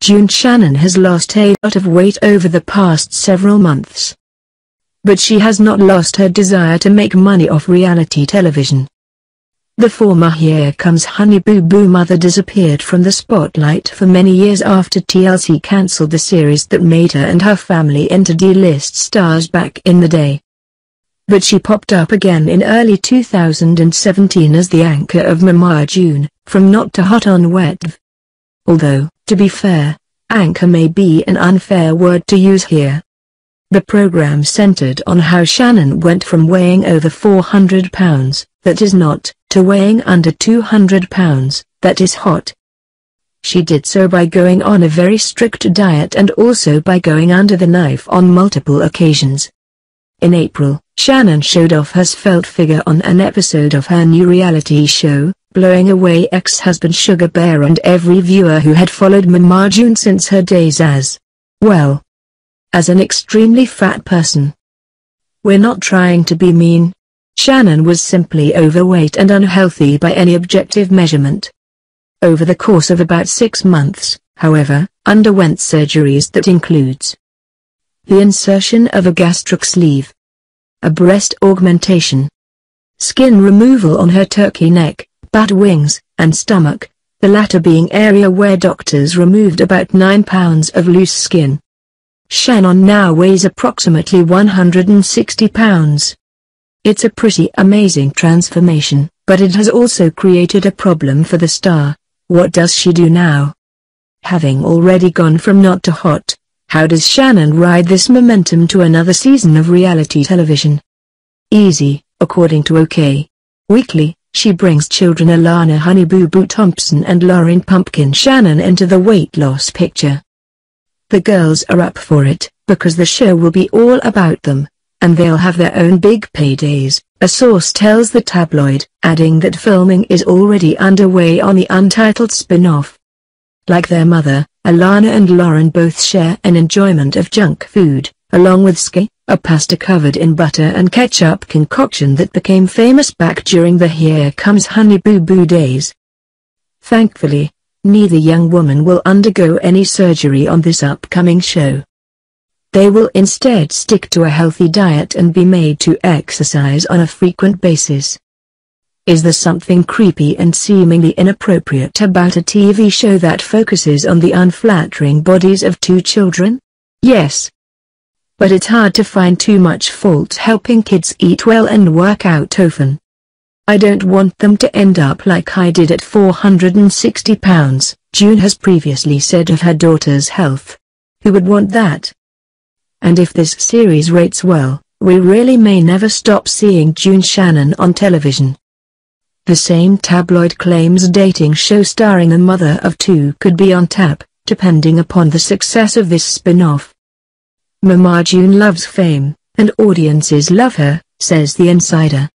June Shannon has lost a lot of weight over the past several months. But she has not lost her desire to make money off reality television. The former Here Comes Honey Boo Boo mother disappeared from the spotlight for many years after TLC cancelled the series that made her and her family into D-list stars back in the day but she popped up again in early 2017 as the anchor of Mama June, from Not to Hot on WETV. Although, to be fair, anchor may be an unfair word to use here. The program centered on how Shannon went from weighing over 400 pounds, that is not, to weighing under 200 pounds, that is hot. She did so by going on a very strict diet and also by going under the knife on multiple occasions. In April, Shannon showed off her svelte figure on an episode of her new reality show, blowing away ex-husband Sugar Bear and every viewer who had followed Mama June since her days as, well, as an extremely fat person. We're not trying to be mean. Shannon was simply overweight and unhealthy by any objective measurement. Over the course of about six months, however, underwent surgeries that includes the insertion of a gastric sleeve, a breast augmentation, skin removal on her turkey neck, bat wings, and stomach, the latter being area where doctors removed about 9 pounds of loose skin. Shannon now weighs approximately 160 pounds. It's a pretty amazing transformation, but it has also created a problem for the star. What does she do now? Having already gone from not to hot, how does Shannon ride this momentum to another season of reality television? Easy, according to OK. Weekly, she brings children Alana Honey Boo Boo Thompson and Lauryn Pumpkin Shannon into the weight loss picture. The girls are up for it, because the show will be all about them, and they'll have their own big paydays, a source tells the tabloid, adding that filming is already underway on the untitled spin-off. Like their mother, Alana and Lauryn both share an enjoyment of junk food, along with sketti, a pasta covered in butter and ketchup concoction that became famous back during the Here Comes Honey Boo Boo days. Thankfully, neither young woman will undergo any surgery on this upcoming show. They will instead stick to a healthy diet and be made to exercise on a frequent basis. Is there something creepy and seemingly inappropriate about a TV show that focuses on the unflattering bodies of two children? Yes. But it's hard to find too much fault helping kids eat well and work out often. I don't want them to end up like I did at 460 pounds, June has previously said of her daughter's health. Who would want that? And if this series rates well, we really may never stop seeing June Shannon on television. The same tabloid claims dating show starring a mother of two could be on tap, depending upon the success of this spin-off. Mama June loves fame, and audiences love her, says the insider.